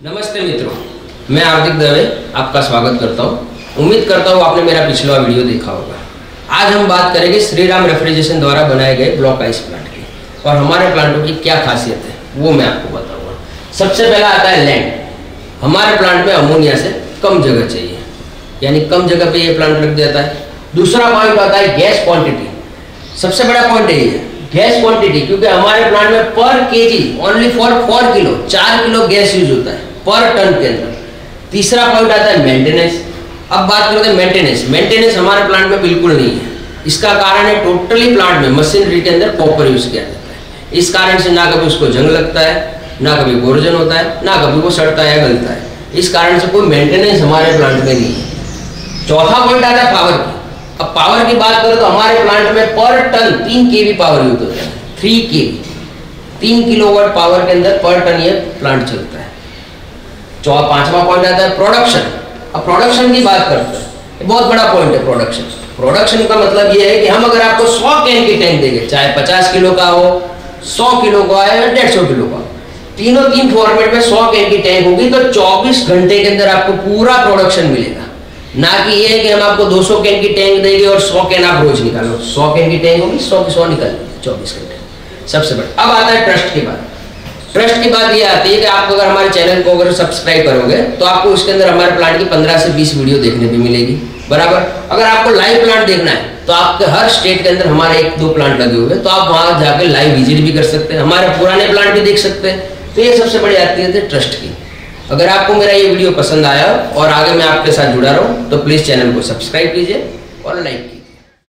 नमस्ते मित्रों, मैं हार्दिक दवे आपका स्वागत करता हूँ। उम्मीद करता हूँ आपने मेरा पिछला वीडियो देखा होगा। आज हम बात करेंगे श्री राम रेफ्रिजरेशन द्वारा बनाए गए ब्लॉक आइस प्लांट की और हमारे प्लांटों की क्या खासियत है, वो मैं आपको बताऊँगा। सबसे पहला आता है लैंड। हमारे प्लांट में अमोनिया से कम जगह चाहिए, यानी कम जगह पर ये प्लांट रख देता है। दूसरा पॉइंट आता है गैस क्वांटिटी सबसे बड़ा पॉइंट यही है, गैस क्वांटिटी क्योंकि हमारे प्लांट में per KG only for four kilo, चार किलो गैस यूज़ होता है। पर टन के अंदर तीसरा पॉइंट आता है मेंटेनेंस अब बात करते हैं मेंटेनेंस मेंटेनेंस हमारे प्लांट में बिल्कुल नहीं है। इसका कारण है टोटली प्लांट में मशीनरी के अंदर कॉपर यूज़ किया जाता है। इस कारण से ना कभी उसको जंग लगता है, ना कभी गोर्जन होता है, ना कभी वो सड़ता है गलता है। इस कारण से कोई मेंटेनेंस हमारे प्लांट में नहीं है। चौथा पॉइंट आता है पावर की। अब पावर की बात करें तो हमारे प्लांट में पर टन तीन के पावर यूज़ होता है। थ्री के तीन किलोवाट पावर के अंदर पर टन ये प्लांट चलता है। चौ पांचवा पॉइंट आता है प्रोडक्शन अब प्रोडक्शन की बात करते हैं। बहुत बड़ा पॉइंट है प्रोडक्शन प्रोडक्शन का मतलब ये है कि हम अगर आपको सौ कैन की टैंक देंगे, चाहे पचास किलो का हो, सौ किलो का है, या डेढ़ सौ किलो का तीनों तीन फॉर्मेट में सौ कैन की टैंक होगी तो चौबीस घंटे के अंदर आपको पूरा प्रोडक्शन मिलेगा। ना कि ये है कि हम आपको 200 कैन की टैंक देंगे और 100 कैन आप रोज निकालो। 100 कैन की टैंक होगी 100 की 100 निकाल चौबीस घंटे। सबसे बड़ा। अब आता है ट्रस्ट की बात। ट्रस्ट की बात ये आती है कि आप अगर हमारे चैनल को अगर सब्सक्राइब करोगे तो आपको उसके अंदर हमारे प्लांट की 15 से 20 वीडियो देखने भी मिलेगी। बराबर? अगर आपको लाइव प्लांट देखना है तो आपके हर स्टेट के अंदर हमारे एक दो प्लांट लगे हुए तो आप वहाँ जाकर लाइव विज़िट भी कर सकते हैं। हमारे पुराने प्लांट भी देख सकते हैं। तो ये सबसे बड़ी आती है ट्रस्ट की। अगर आपको मेरा ये वीडियो पसंद आया और आगे मैं आपके साथ जुड़ा रहा हूँ तो प्लीज़ चैनल को सब्सक्राइब कीजिए और लाइक कीजिए।